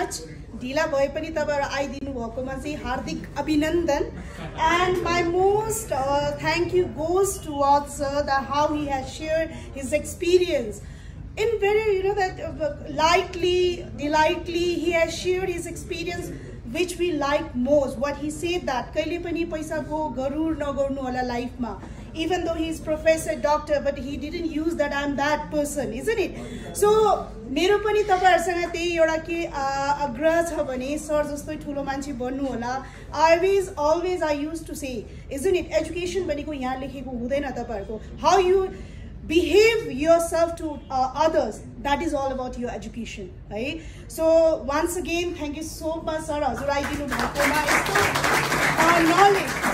Much ढिला भए पनि तपाईँहरू आइदिनु भएकोमा चाहिँ हार्दिक अभिनन्दन and my most thank you goes to watch the how he has share his experience in very you know that uh, lightly delightly he has shared his experience which we like most what he said that kaile pani paisa ko garur nagarnu होला life ma even though he is professor doctor but he didn't use that i'm that person isn't it so मेरो पनि तपाईँहरूसँग त्यही एउटा के आग्रह छ भने सर जस्तै ठुलो मान्छे बन्नु होला always always I use to say इजन it education भनेको यहाँ लेखेको हुँदैन तपाईँहरूको how you behave yourself to uh, others that is all about your education right so once again thank you so much sir हजुराइदिनु भएकोमा यस्तो knowledge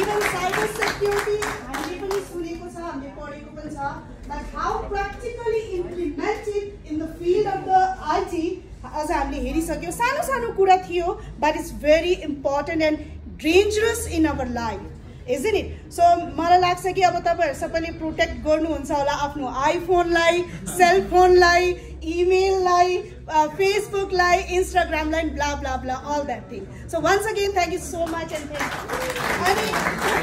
Even cyber security हामीले पनि सुनेको छ हामीले पढेको पनि छ but how practically implemented in the field of the IT आज हामीले हेरिसक्यौँ। सानो सानो कुरा थियो but it's very important and dangerous in our life is नि सो मलाई लाग्छ कि अब तपाईँहरू सबैले प्रोटेक्ट गर्नुहुन्छ होला आफ्नो आइफोनलाई सेलफोनलाई email like, uh, Facebook like, Instagram like, blah, blah, blah, all that thing. So once again, thank you so much and thank you. I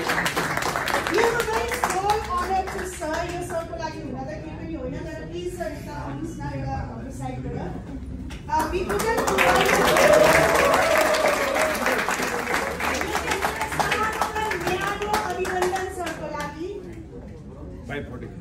you have a very small honor to serve your circle like you another given you another please sir, it's the arms now you are on the side. Uh, we couldn't provide Bye, Portugal.